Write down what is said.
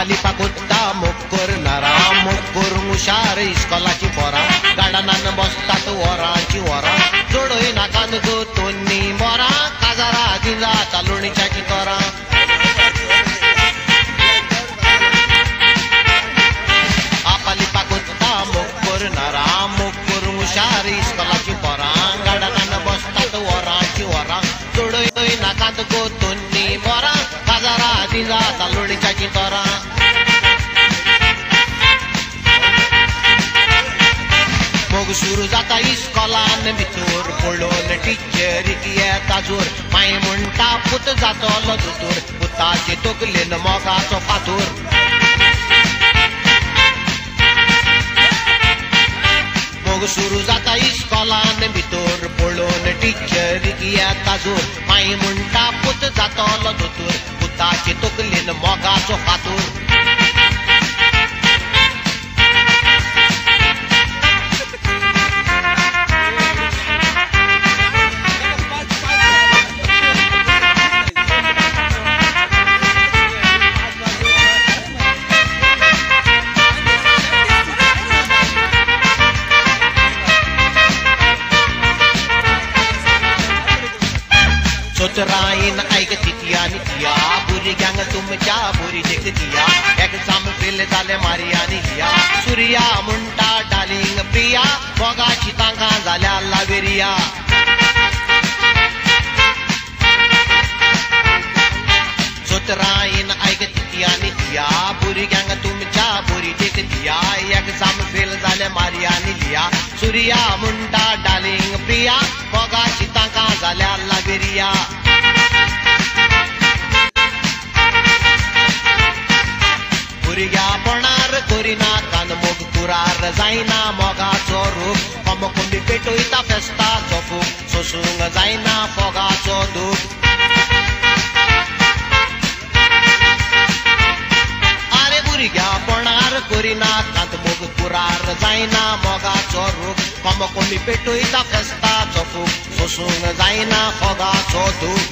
आपालिपा कोत्ता मोक्कोर नरा मोक्कोर मुशार इस्कॉलाची पोरा गार्डनान बसतात वरांची वरां जोडोय नाकान गो तोन्नी मोरा काजारा दिला तालुणीच्याची तोरां आपालिपा कोत्ता मोक्कोर नरा मोक्कोर मुशार इस्कॉलाची पोरां गार्डनान बसतात वरांची वरां जोडोय नाकात गो तोन्नी मोरा काजारा दिला तालुणीच्याची तोरां मोग सुरू जाता इस्कॉलान भितर पळोवन टिचरीक येता ज़ोर माय म्हणटा पुत जातलो दोतोर पुताचे तकलेन मोगाचो फातोर मोग सुरू जाता इस्कॉलान भितर पळोवन टिचरीक येता ज़ोर माय म्हणटा पुत जातलो सोचराईन, ऐक तितिया नितिया भुरग्यांक तुमच्या भुरी देखतिया एक्झाम फेल जाले मारिया निहिया सुर्या म्हणटा डार्लिंग प्रिया. मोगाची तांकां जाल्या लावेरिया. सोतराईन ऐक तितिया नितिया भुरग्यांक तुमच्या भुरी देखतिया एक्झाम फेल जाले मारिया निलिया सुर्या म्हणटा डार्लिंग করি না, কান মুখ পুরার যাই না, মগা চরুক কমকুম্বি পেটুইতা ফেস্তা চপুক শশুং যাই না, পগা চদুক আরে বুড়ি গা পণার করি না কাঁধ মুখ পুরার যাই না, মগা চরুক কমকুম্বি পেটুইতা ফেস্তা চপুক শশুং যাই না, পগা চদুক